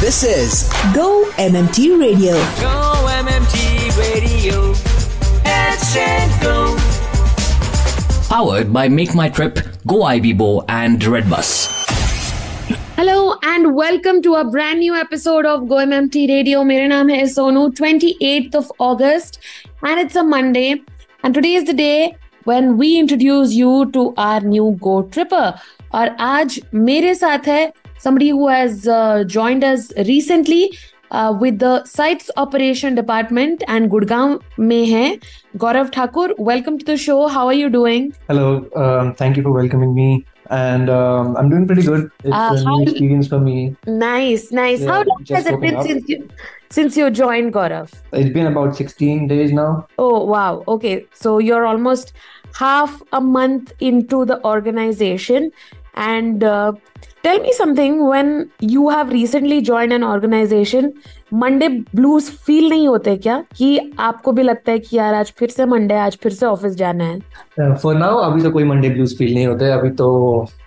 This is Go MMT Radio. Go MMT Radio. And go. Powered by Make My Trip, Goibibo, and Redbus. Hello and welcome to a brand new episode of Go MMT Radio. My name is Sonu, 28th of August, and it's a Monday. And today is the day when we introduce you to our new Go Tripper. और आज मेरे साथ है somebody who has uh, joined us recently uh, with the Sites Operation Department and Gurgaon mein hai. Gaurav Thakur, welcome to the show. How are you doing? Hello. Um, thank you for welcoming me. And um, I'm doing pretty good. It's uh, a new experience for me. Nice, nice. Yeah, how long has it been up. since you since you joined Gaurav? It's been about 16 days now. Oh wow. Okay. So you're almost half a month into the organization and uh, tell me something when you have recently joined an organization, Monday blues feel नहीं होते क्या? कि आपको भी लगता है कि यार आज फिर से मंडे आज फिर से ऑफ़िस जाना है। Uh, for now, अभी तो कोई मंडे ब्लूज फील नहीं होते अभी तो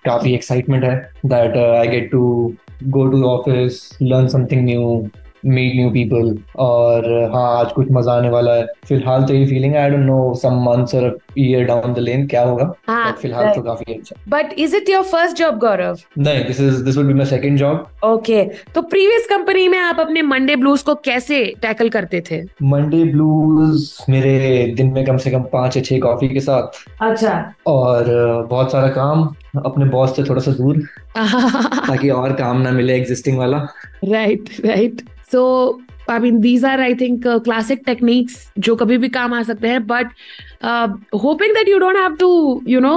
काफ़ी एक्साइटमेंट है that I get to go to office learn something new meet new people और हाँ आज कुछ मज़ा आने वाला है। फ़िलहाल तो ये feeling I don't know some months और ईयर डाउन द लेन क्या होगा? हाँ फ़िलहाल तो काफ़ी अच्छा but is it your first job Gaurav नहीं this is this will be my second job okay तो प्रीवियस कंपनी में आप अपने मंडे ब्लूज को कैसे टैकल करते थे? मंडे ब्लूज मेरे दिन में कम से कम पाँच या छह कॉफ़ी के साथ। अच्छा। और बहुत सारा काम अपने बॉस से थोड़ा सा दूर। ताकि और काम ना मिले एग्जिस्टिंग वाला। Right right. So I mean these are I think classic techniques जो कभी भी काम आ सकते हैं but hoping that you don't have to you know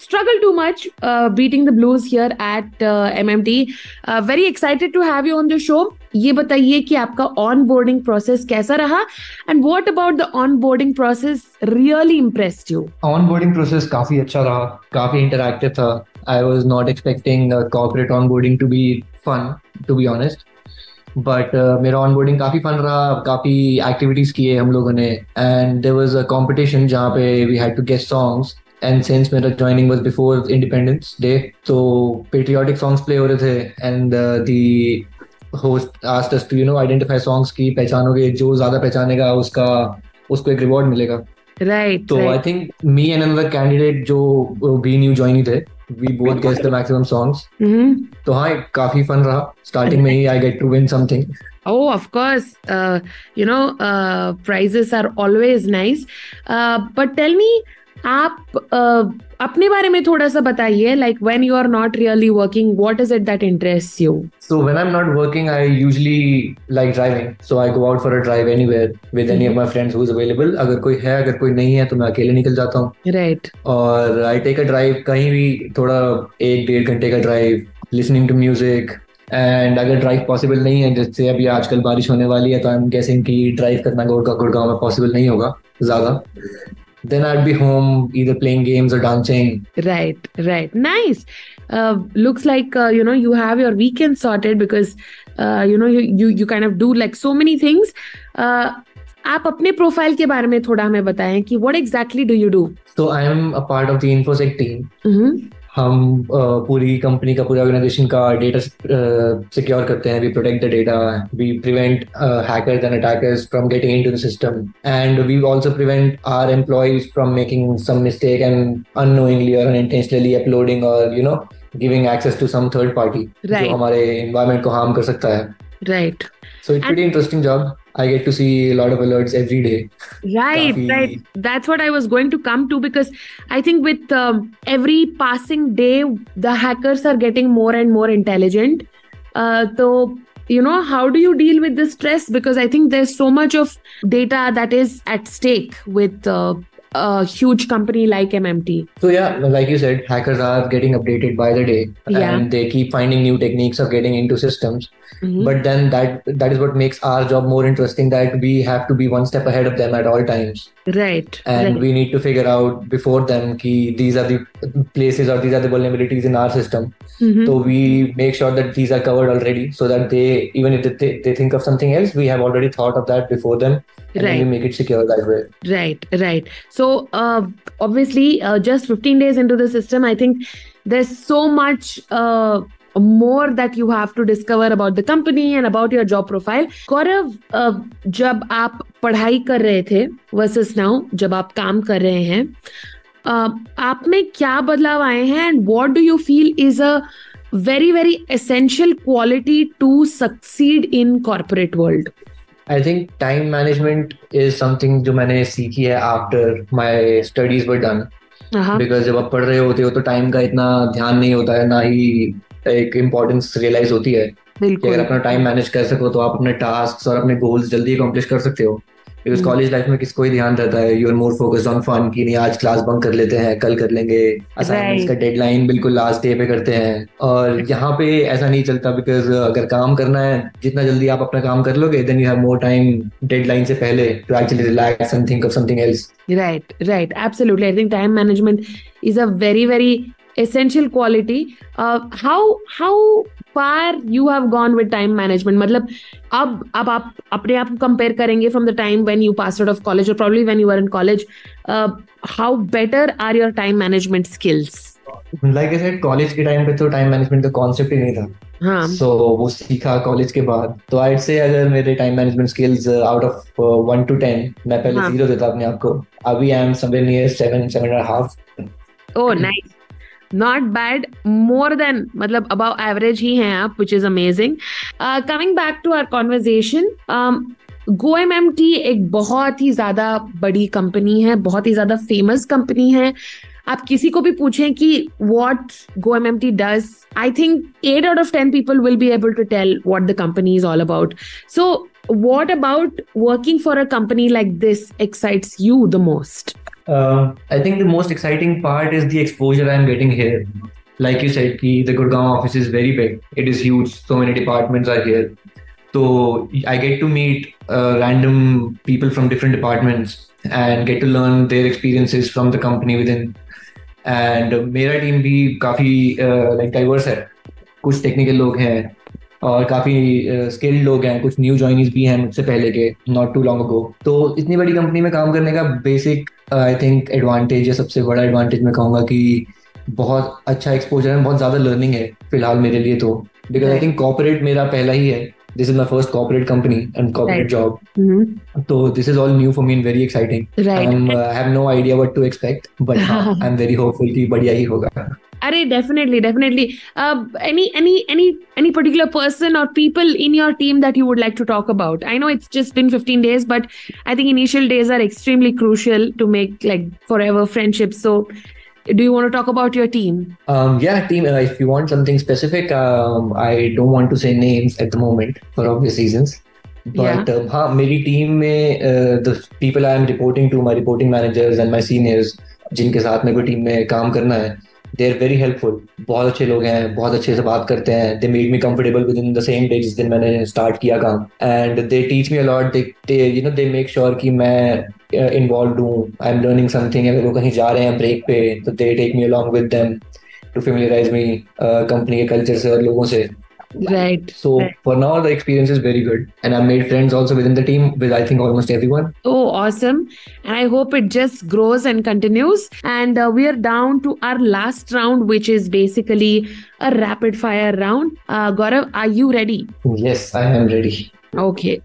struggle too much beating the blues here at M M T very excited to have you on the show ये बताइए कि आपका ऑन बोर्डिंग प्रोसेस कैसा रहा? And what about the onboarding process really impressed you onboarding process काफ़ी अच्छा रहा, काफ़ी इंटरक्टिव था। I was not expecting corporate onboarding to be fun to be honest but मेरा ऑनबोर्डिंग काफ़ी फन रहा काफ़ी एक्टिविटीज़ किए हम लोगों ने। And there was a competition जहाँ पे we had to get songs and since मेरा joining was before independence day तो पेट्रियाटिक सॉन्ग्स प्ले हो रहे थे। And the host asked us to you know identify songs की पहचानोगे। जो ज़्यादा पहचानेगा उसका उसको एक रिवॉर्ड मिलेगा। Right. तो I think me and another candidate जो बी न्यू ज्वाइन थे। We both guess the maximum songs Mhm. तो हाँ काफ़ी फन रहा स्टार्टिंग में ही I get to win something Oh, of course. Uh, you know, uh, prizes are always nice. Uh, but tell me, आप uh, अपने बारे में थोड़ा सा बताइए like when you are not really working what is it that interest you So when I'm not working, I usually like driving. So I go out for a drive anywhere with any of my friends who's available. अगर कोई है अगर कोई नहीं है तो मैं अकेले निकल जाता हूँ राइट right. और आई टेक अ ड्राइव कहीं भी थोड़ा एक डेढ़ घंटे का drive listening to music and अगर ड्राइव पॉसिबल नहीं है जैसे अभी आजकल बारिश होने वाली है तो आई एम गेसिंग कि ड्राइव करना गुड़गांव में पॉसिबल नहीं होगा ज़्यादा then I B home either playing games और dancing right right nice uh, looks like uh, you know you have your weekend sorted because uh, you know you, you you kind of do like so many things uh, आप अपने profile के बारे में थोड़ा हमें बताएं कि what exactly do you do so i am a part of the infosec team mm-hmm. हम पूरी कंपनी का पूरे ऑर्गेनाइजेशन का डेटा सिक्योर करते हैं we protect the data we prevent hackers and attackers from getting into the system and we also prevent our employees from making some mistake and unknowingly और unintentionally uploading और you know giving access to some third party जो हमारे environment को harm कर सकता है। Right so it's pretty interesting job I get to see a lot of alerts every day. Right, Coffee. right. That's what I was going to come to because I think with um, every passing day, the hackers are getting more and more intelligent. Uh, so, you know, how do you deal with the stress? Because I think there's so much of data that is at stake with. Uh, a huge company like MMT. So yeah, like you said, hackers are getting updated by the day, yeah. and they keep finding new techniques of getting into systems. Mhm. But then that that is what makes our job more interesting. That we have to be one step ahead of them at all times, Right. and right. we need to figure out before them ki these are the places or these are the vulnerabilities in our system. Mhm. So we make sure that these are covered already, so that they even if they, they think of something else, we have already thought of that before them, and Right. we make it secure that way. Right, right. So, uh, obviously, uh, just 15 days into the system, I think there's so much uh, more that you have to discover about the company and about your job profile. Gaurav, uh, जब आप पढ़ाई कर रहे थे versus now जब आप काम कर रहे हैं uh, आप में क्या बदलाव आए हैं and what do you feel is a very very essential quality to succeed in corporate world? I think time management is something जो मैंने सीखी है after my studies were done. Uh-huh. Because जब आप पढ़ रहे होते हो तो टाइम का इतना ध्यान नहीं होता है ना ही एक इम्पोर्टेंस रियलाइज़ होती है कि अगर अपना टाइम मैनेज कर सको तो आप अपने टास्क और अपने गोल्स जल्दी अकॉम्प्लिश कर सकते हो बिकॉज़। कॉलेज लाइफ में किसको ही ध्यान रहता है you are more focused on fun कि नहीं आज क्लास बंक कर लेते हैं कल कर लेंगे असाइनमेंट्स का डेडलाइन बिल्कुल लास्ट डे पे करते हैं और यहाँ पे ऐसा नहीं चलता बिकॉज़ अगर काम करना है जितना जल्दी आप अपना काम कर लोगे then you have more time deadline से पहले to actually relax and think of something else Right, right. Absolutely. I think time management is a very, very essential quality. Uh, how how far you have gone with time management? मतलब अब अब आप अपने आप को compare करेंगे from the time when you passed out of college or probably when you were in college. Uh, how better are your time management skills? Like I said college के time पे तो टाइम मैनेजमेंट का concept ही नहीं था हाँ सो वो सीखा कॉलेज के बाद तो आई से अगर मेरे time management skills out of one to ten मैं पहले हाँ. ज़ीरो देता अपने आप को अभी I am somewhere near seven seven and half Oh, nice. Not bad more than मतलब अबाउ एवरेज ही हैं आप which is amazing coming back to our conversation go M M T एक बहुत ही ज़्यादा बड़ी कंपनी है, बहुत ही ज़्यादा फ़ेमस कंपनी है. आप किसी को भी पूछें कि what go M M T does I think eight out of ten people will be able to tell what the company is all about so what about working for a company like this excites you the most Uh, I think the most exciting part is the exposure I'm getting here. Like you said, ki the Gurgaon office is very big. It is huge. So many departments are here. So I get to meet uh, random people from different departments and get to learn their experiences from the company within. And uh, मेरा team भी काफी like diverse है कुछ technical लोग हैं और काफ़ी skilled लोग हैं कुछ न्यू ज्वाइनिंग भी हैं मुझसे पहले के नॉट टू लॉन्ग अगो तो इतनी बड़ी कंपनी में काम करने का बेसिक आई थिंक एडवांटेज या सबसे बड़ा एडवांटेज मैं कहूँगा कि बहुत अच्छा एक्सपोजर है बहुत ज़्यादा लर्निंग है फ़िलहाल मेरे लिए तो. बिकॉज़ आई थिंक कॉपरेट मेरा पहला ही है. This is my first corporate company and corporate Right. Job Mhm. तो this is all new for me and very exciting right I have no idea what to expect but हाँ I am very hopeful कि बढ़िया ही होगा Arey, definitely, definitely. Uh, any, any, any, any particular person or people in your team that you would like to talk about? I know it's just been 15 days, but I think initial days are extremely crucial to make like forever friendships. So, do you want to talk about your team? Um, yeah, team. Uh, if you want something specific, um, I don't want to say names at the moment for obvious reasons. But um, हाँ मेरी team में uh, the people I am reporting to, my reporting managers and my seniors, जिनके साथ मेरे को team में काम करना है, दे आर वेरी हेल्पफुल बहुत अच्छे लोग हैं, बहुत अच्छे से बात करते हैं। They made me comfortable within the same day जिस दिन मैंने स्टार्ट किया काम। And they teach me a lot they you know they make sure कि मैं uh, इन्वॉल्व हूँ। आई एम लर्निंग समथिंग अगर वो कहीं जा रहे हैं ब्रेक पे तो they take me along with them to familiarise me company के कल्चर से और लोगों से। Right. so Right. for now the experience is very good and i've made friends also within the team with i think almost everyone Oh, awesome. And I hope it just grows and continues. And uh, we are down to our last round, which is basically a rapid fire round. Uh, Gaurav, are you ready? yes i am ready Okay.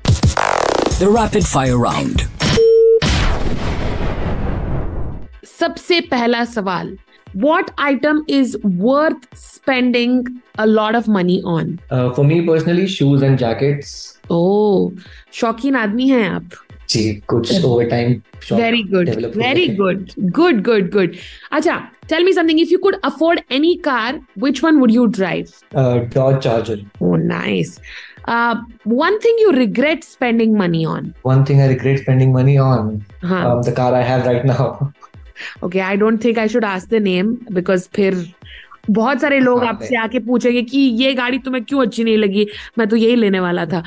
The rapid fire round. सबसे पहला सवाल what item is worth spending a lot of money on uh, for me personally shoes and jackets oh शौकीन आदमी हैं आप जी कुछ over time very good very good good good good acha tell me something if you could afford any car which one would you drive uh, dodge charger oh nice uh, one thing you regret spending money on one thing i regret spending money on huh. um, the car i have right now Okay I don't think I should ask the name because फिर बहुत सारे लोग आपसे आके पूछेंगे कि ये गाड़ी तुम्हें क्यों अच्छी नहीं लगी? मैं तो यही लेने वाला था।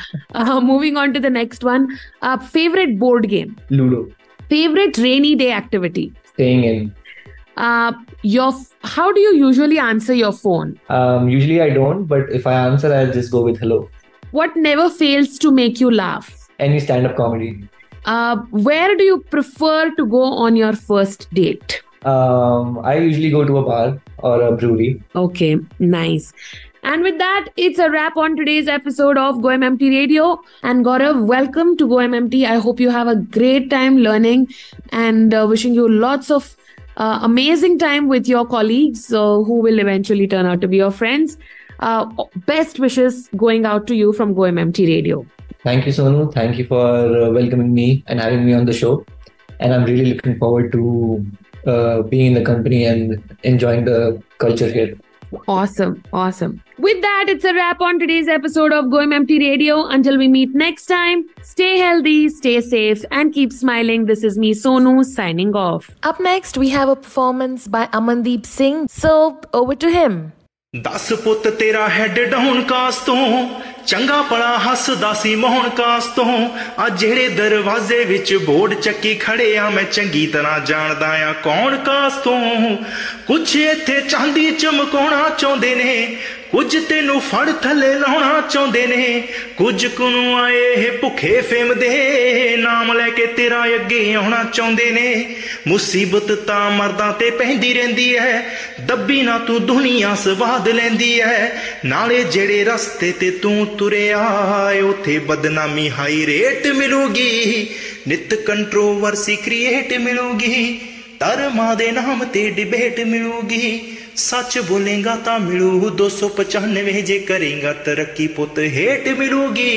Moving on to the next one favourite board game ludo favourite rainy day activity staying in your how do you usually answer your phone usually I don't but if I answer I just go with hello what never fails to make you laugh any stand up comedy uh, where do you prefer to go on your first date um, i usually go to a bar or a brewery okay nice And with that, it's a wrap on today's episode of GoMMT Radio. And Gaurav, welcome to GoMMT. I hope you have a great time learning and uh, wishing you lots of uh, amazing time with your colleagues uh, who will eventually turn out to be your friends. Uh, best wishes going out to you from GoMMT Radio. Thank you, Sonu. Thank you for uh, welcoming me and having me on the show. And I'm really looking forward to uh, being in the company and enjoying the culture here. Awesome. Awesome. With that, it's a wrap on today's episode of GoMMT Radio. Until we meet next time, stay healthy, stay safe, and keep smiling. This is me, Sonu, signing off. Up next, we have a performance by Amandeep Singh. So, over to him. ਚੰਗਾ ਭਲਾ ਹੱਸਦਾ ਸੀ ਮੋਹਨ ਕਾਸ ਤੋਂ। ਆ ਜਿਹੜੇ ਦਰਵਾਜ਼ੇ ਵਿੱਚ board ਚੱਕੀ ਖੜੇ ਆ, ਮੈਂ ਚੰਗੀ ਤਰ੍ਹਾਂ ਜਾਣਦਾ ਆ ਕੌਣ ਕਾਸ ਤੋਂ। ਕੁਛ ਇੱਥੇ ਚਾਂਦੀ ਚਮਕਾਉਣਾ ਚਾਹੁੰਦੇ ਨੇ, ਕੁਝ ਤੈਨੂੰ ਫੜ ਥੱਲੇ ਲਾਉਣਾ ਚਾਹੁੰਦੇ ਨੇ। ਕੁਝ ਨੂੰ ਆਏ ਇਹ ਭੁੱਖੇ ਫੇਮਦੇ ਨਾਮ ਲੈ ਕੇ ਤੇਰਾ ਅੱਗੇ ਆਉਣਾ ਚਾਹੁੰਦੇ ਨੇ। ਮੁਸੀਬਤ ਤਾਂ ਮਰਦਾਂ ਤੇ ਪੈਂਦੀ ਰਹਿੰਦੀ ਹੈ ਦੱਬੀ ਨਾ ਤੂੰ ਦੁਨੀਆ ਸਵਾਦ ਲੈਂਦੀ ਹੈ ਨਾਲੇ ਜਿਹੜੇ ਰਸਤੇ ਤੇ ਤੂੰ ਤੁਰਿਆ ਉਥੇ ਬਦਨਾਮੀ ਹਾਈ ਰੇਟ ਮਿਲੂਗੀ ਨਿਤ ਕੰਟਰੋਵਰਸੀ ਕ੍ਰੀਏਟ ਮਿਲੂਗੀ ਧਰਮਾਂ ਦੇ ਨਾਮ ਤੇ ਡਿਬੇਟ ਮਿਲੂਗੀ ਸੱਚ ਬੋਲੇਗਾ ਤਾਂ ਮਿਲੂ 295 ਜੇ ਕਰੇਗਾ ਤਰੱਕੀ ਪੁੱਤ ਹੇਟ ਮਿਲੂਗੀ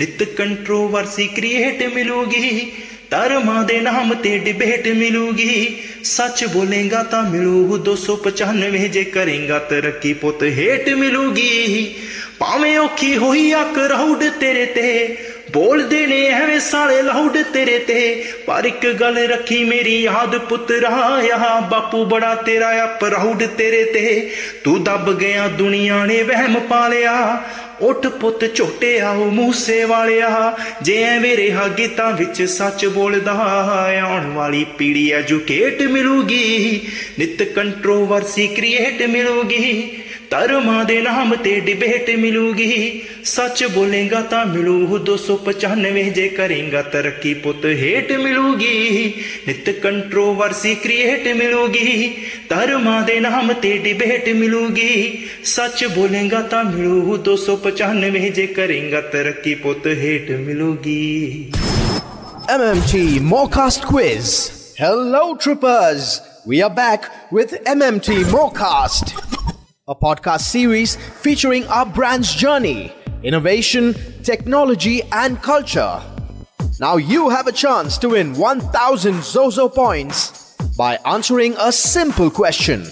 ਨਿਤ ਕੰਟਰੋਵਰਸੀ ਕ੍ਰੀਏਟ ਮਿਲੂਗੀ ਧਰਮਾਂ ਦੇ ਨਾਮ ਤੇ ਡਿਬੇਟ ਮਿਲੂਗੀ ਸੱਚ ਬੋਲੇਗਾ ਤਾਂ ਮਿਲੂ 295 ਜੇ ਕਰੇਗਾ ਤਰੱਕੀ ਪੁੱਤ ਹੇਟ ਮਿਲੂਗੀ ਭਾਵੇਂ ਔਖੀ ਹੋਈ ਆ ਕਰਾਊਡ ਤੇਰੇ ਤੇ, ਬੋਲਦੇ ਨੇ ਐਵੇਂ ਸਾਲੇ ਲਾਊਡ ਤੇਰੇ ਤੇ, ਪਰ ਇੱਕ ਗੱਲ ਰੱਖੀ ਮੇਰੀ ਯਾਦ ਪੁੱਤਰਾ ਆ ਬਾਪੂ ਬੜਾ ਤੇਰਾ ਆ ਪ੍ਰਾਊਡ ਤੇਰੇ ਤੇ, ਤੂੰ ਦੱਬ ਗਿਆ ਦੁਨੀਆ ਨੇ ਵਹਿਮ ਪਾ ਲਿਆ, ਉੱਠ ਪੁੱਤ ਝੋਟੇ ਆਓ ਮੂਸੇ ਵਾਲਿਆ, ਜੇ ਐਵੇਂ ਰਿਹਾ ਗੀਤਾਂ ਵਿੱਚ ਸੱਚ ਬੋਲਦਾ, ਆਉਣ ਵਾਲੀ ਪੀੜ੍ਹੀ ਐਜੂਕੇਟ ਮਿਲੂਗੀ, ਨਿਤ ਕੰਟਰੋਵਰਸੀ ਕ੍ਰੀਏਟ ਮਿਲੂਗੀ ਧਰਮਾਂ ਦੇ ਨਾਮ ਤੇ ਡਿਬੇਟ ਮਿਲੂਗੀ ਸੱਚ ਬੋਲੇਗਾ ਤਾਂ ਮਿਲੂ 295 ਜੇ ਕਰੇਗਾ ਤਰੱਕੀ ਪੁੱਤ ਹੇਟ ਮਿਲੂਗੀ ਨਿਤ ਕੰਟਰੋਵਰਸੀ ਕ੍ਰੀਏਟ ਮਿਲੂਗੀ ਧਰਮਾਂ ਦੇ ਨਾਮ ਤੇ ਡਿਬੇਟ ਮਿਲੂਗੀ ਸੱਚ ਬੋਲੇਗਾ ਤਾਂ ਮਿਲੂ 295 ਜੇ ਕਰੇਗਾ ਤਰੱਕੀ ਪੁੱਤ ਹੇਟ ਮਿਲੂਗੀ MMT Morecast Quiz. Hello, troopers. We are back with MMT Morecast, a podcast series featuring our brand's journey, innovation, technology, and culture. Now you have a chance to win 1000 Zozo points by answering a simple question.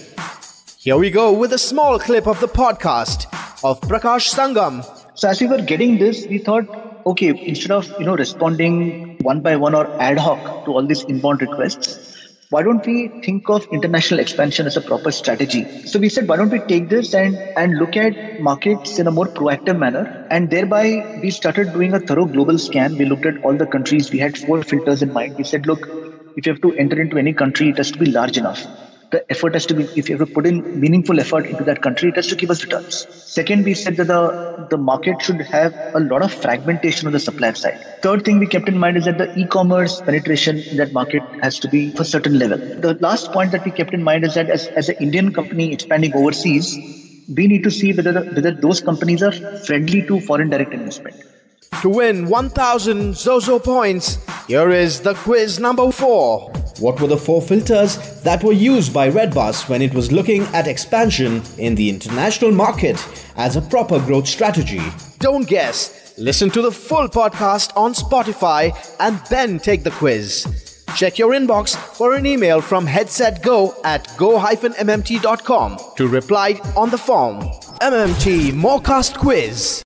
Here we go with a small clip of the podcast of Prakash Sangam So as we were getting this, we thought, okay, instead of you know responding one by one or ad hoc to all these inbound requests, why don't we think of international expansion as a proper strategy? So we said, why don't we take this and and look at markets in a more proactive manner, and thereby we started doing a thorough global scan. We looked at all the countries. We had four filters in mind. We said, look, if you have to enter into any country, it has to be large enough the effort has to be if you have to put in meaningful effort into that country it has to give us returns. Second we said that the the market should have a lot of fragmentation on the supply side. Third thing we kept in mind is that the e-commerce penetration in that market has to be of a certain level. The last point that we kept in mind is that as, as an indian company expanding overseas we need to see whether the, whether those companies are friendly to foreign direct investment. To win 1000 Zozo points, here is the quiz number 4. What were the four filters that were used by Redbus when it was looking at expansion in the international market as a proper growth strategy? Don't guess. Listen to the full podcast on Spotify and then take the quiz. Check your inbox for an email from headsetgo at go-mmt.com to reply on the form. MMT Morecast Quiz.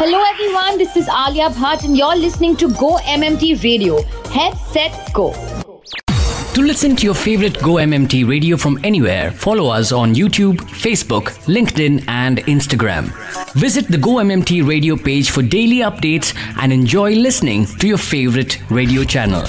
Hello everyone, this is Alia Bhatt and you're listening to Go MMT Radio. Headset go. To listen to your favorite Go MMT radio from anywhere, follow us on YouTube, Facebook, LinkedIn, and Instagram. Visit the Go MMT radio page for daily updates and enjoy listening to your favorite radio channel.